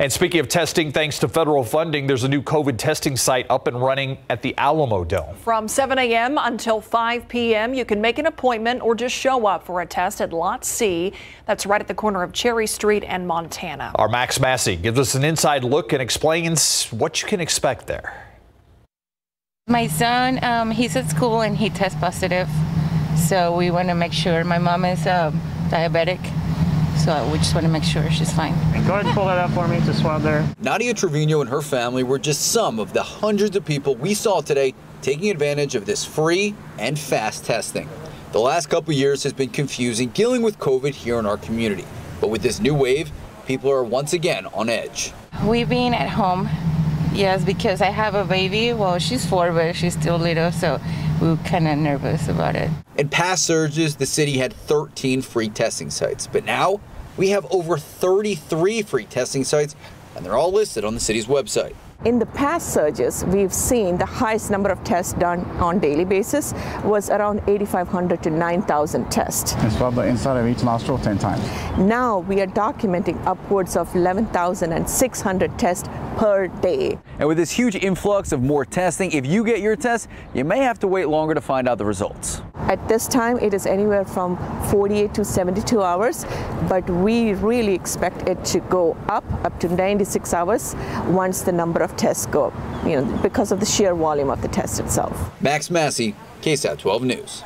And speaking of testing, thanks to federal funding, there's a new COVID testing site up and running at the Alamodome. From 7 a.m. until 5 p.m., you can make an appointment or just show up for a test at Lot C. That's right at the corner of Cherry Street and Montana. Our Max Massey gives us an inside look and explains what you can expect there. My son, um, he's at school and he tests positive. So we want to make sure. My mom is um, diabetic. So we just want to make sure she's fine. Go ahead and pull that up for me to swab there. Nadia Trevino and her family were just some of the hundreds of people we saw today taking advantage of this free and fast testing. The last couple years has been confusing dealing with COVID here in our community. But with this new wave, people are once again on edge. We've been at home, yes, because I have a baby. Well, she's four, but she's still little, so we were kind of nervous about it. In past surges, the city had 13 free testing sites, but now we have over 33 free testing sites, and they're all listed on the city's website. In the past surges, we've seen the highest number of tests done on daily basis was around 8,500 to 9,000 tests. And swab the inside of each nostril 10 times. Now we are documenting upwards of 11,600 tests per day. And with this huge influx of more testing, if you get your test, you may have to wait longer to find out the results. At this time, it is anywhere from 48 to 72 hours, but we really expect it to go up, up to 96 hours once the number of tests go up, you know, because of the sheer volume of the test itself. Max Massey, KSAT 12 News.